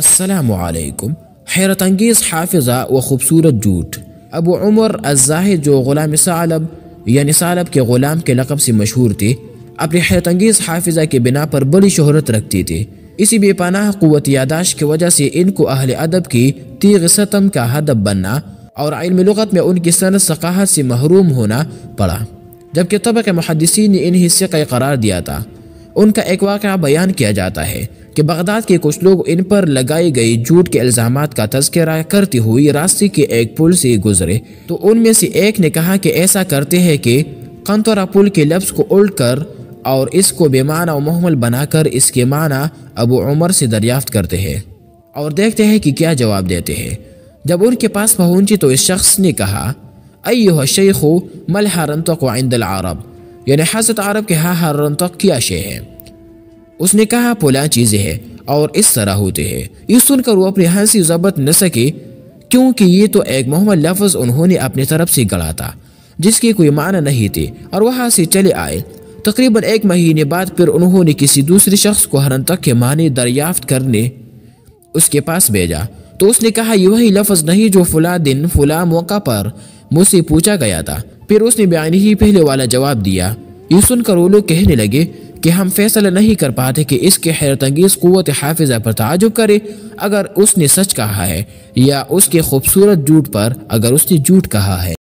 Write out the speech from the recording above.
السلام علیکم حیرت انگیز حافظہ و خوبصورت جھوٹ أبو عمر الزاہد جو غلام ثعلب یعنی ثعلب کے غلام کے لقب سے مشہور تھے اپنی حیرت انگیز حافظہ کے بنا پر بڑی شہرت رکھتی تھی اسی بے پناہ قوت یاداشت کی وجہ سے ان کو اہل ادب کی تیغ ستم کا ہدف بننا اور علم لغت میں ان کی صنعت ثقافت سے محروم ہونا پڑا. جبکہ طبق محدثین نے انہیں سقہ قرار دیا تھا. ان کا ایک واقعہ بیان کیا جاتا ہے کہ بغداد کے کچھ لوگ ان پر لگائی گئی جھوٹ کے الزامات کا تذکرہ کرتے ہوئی راستے کے ایک پل سے گزرے۔ تو ان میں سے ایک نے کہا کہ ایسا کرتے ہیں کہ قنطرہ پل کے لفظ کو الٹ کر اور اس کو بے معنی و محمل بنا کر اس کے معنی ابو عمر سے دریافت کرتے ہیں اور دیکھتے ہیں کہ کیا جواب دیتے ہیں۔ جب ان کے پاس پہنچی تو اس شخص نے کہا، ایوہ الشیخ مل حرنتق عند العرب یعنی حضرت عرب کے ہاں ہر حرنتق کیا شے ہے؟ اس نے کہا پولا چیزیں ہیں اور اس طرح ہوتے ہیں۔ یہ سن کر وہ اپنی ہنسی ضبط نہ سکے، کیونکہ یہ تو ایک محمد لفظ انہوں نے اپنی طرف سے گڑا تھا، جس کی کوئی معنی نہیں تھی۔ اور وہاں سے چلے آئے۔ تقریباً ایک مہینے بعد پھر انہوں نے کسی دوسرے شخص کو ہرن تک کے معنی دریافت کرنے اس کے پاس بھیجا۔ تو اس نے کہا یہ وہی لفظ نہیں جو فلاں دن، فلاں موقع پر مجھ سے پوچھا گیا تھا۔ پھر اس نے بیان ہی پہلے والا جواب دیا۔ یہ سن کر وہ لوگ کہنے لگے کہ ہم فیصلہ نہیں کر پاتے کہ اس کے حیرت انگیز قوت حافظہ پر تعجب کرے۔ اگر اس نے سچ کہا ہے یا اس کے خوبصورت جھوٹ پر اگر اس نے جھوٹ کہا ہے۔